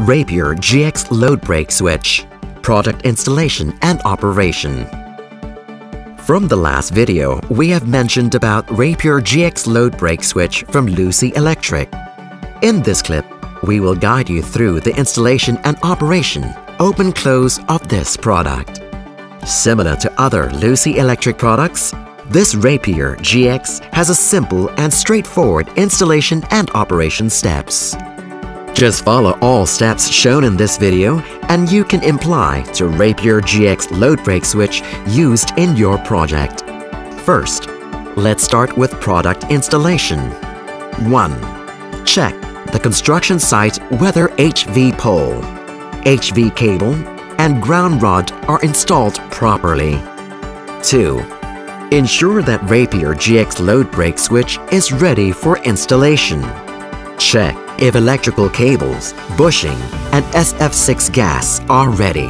Rapier GX load break switch, product installation and operation. From the last video, we have mentioned about Rapier GX load break switch from Lucy Electric. In this clip, we will guide you through the installation and operation, open-close of this product. Similar to other Lucy Electric products, this Rapier GX has a simple and straightforward installation and operation steps. Just follow all steps shown in this video and you can imply to Rapier GX load break switch used in your project. First, let's start with product installation. 1. Check the construction site whether HV pole, HV cable, and ground rod are installed properly. 2. Ensure that Rapier GX load break switch is ready for installation. Check if electrical cables, bushing, and SF6 gas are ready.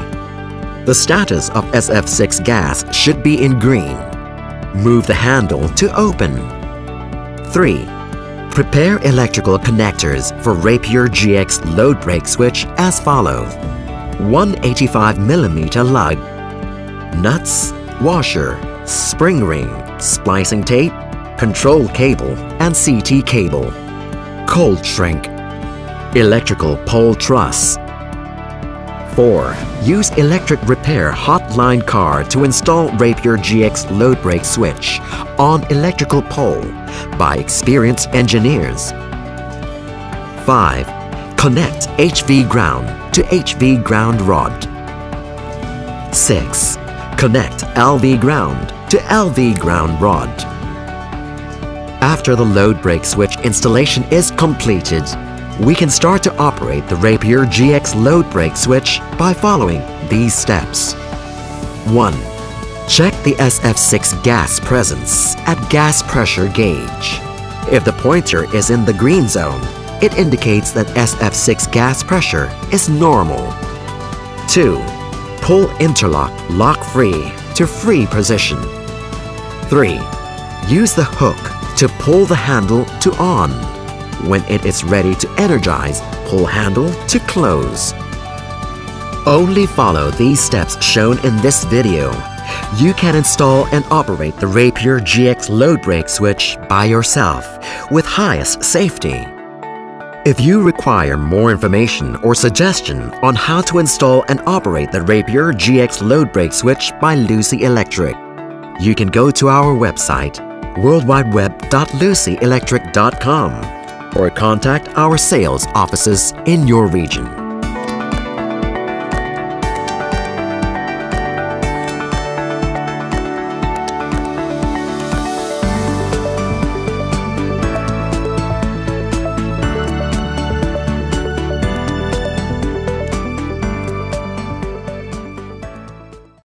The status of SF6 gas should be in green. Move the handle to open. 3. Prepare electrical connectors for Rapier GX load break switch as follows. 185mm lug, nuts, washer, spring ring, splicing tape, control cable, and CT cable. Cold shrink, Electrical pole truss. 4. Use electric repair hotline card to install Rapier GX load break switch on electrical pole by experienced engineers. 5. Connect HV ground to HV ground rod. 6. Connect LV ground to LV ground rod. After the load break switch installation is completed, we can start to operate the Rapier GX load break switch by following these steps. 1. Check the SF6 gas presence at gas pressure gauge. If the pointer is in the green zone, it indicates that SF6 gas pressure is normal. 2. Pull interlock lock free to free position. 3. Use the hook to pull the handle to on. When it is ready to energize, pull handle to close. Only follow these steps shown in this video. You can install and operate the Rapier GX load break switch by yourself with highest safety. If you require more information or suggestion on how to install and operate the Rapier GX load break switch by Lucy Electric, you can go to our website worldwideweb.lucyelectric.com or contact our sales offices in your region.